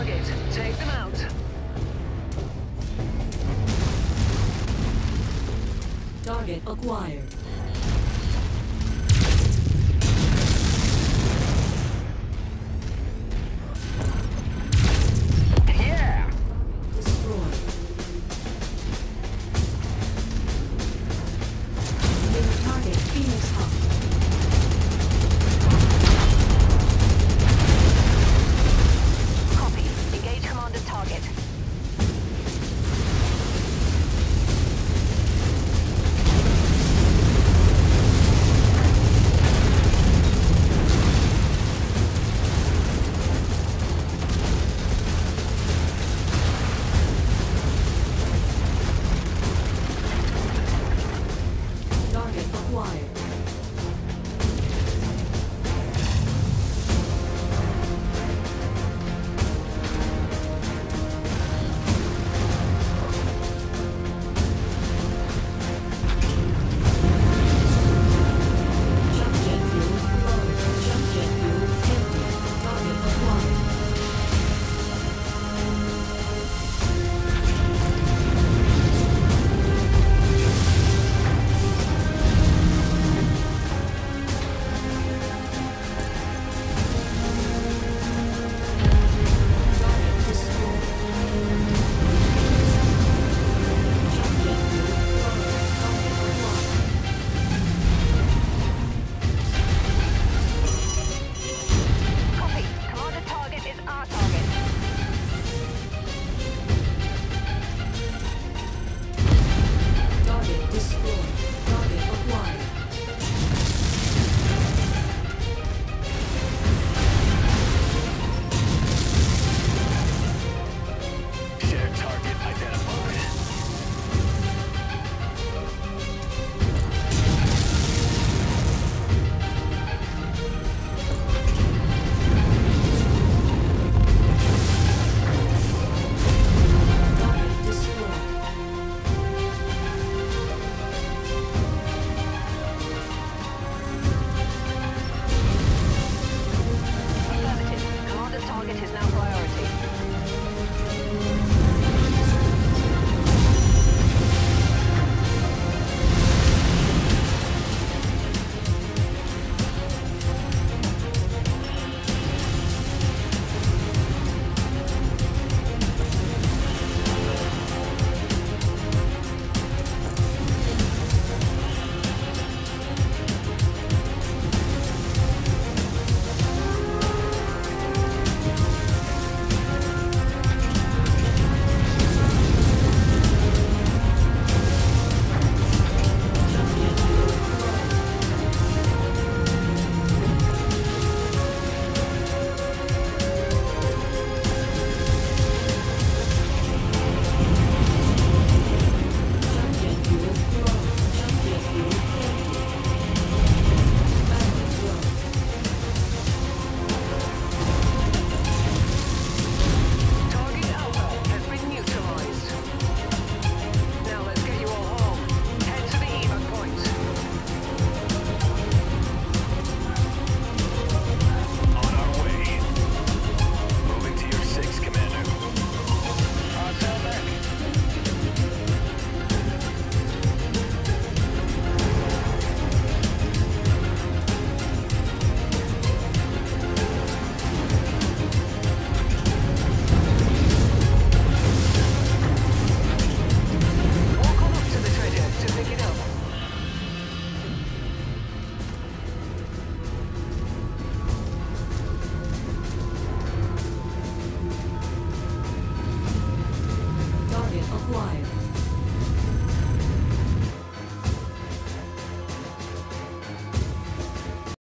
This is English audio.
target. Take them out. Target acquired. acquired.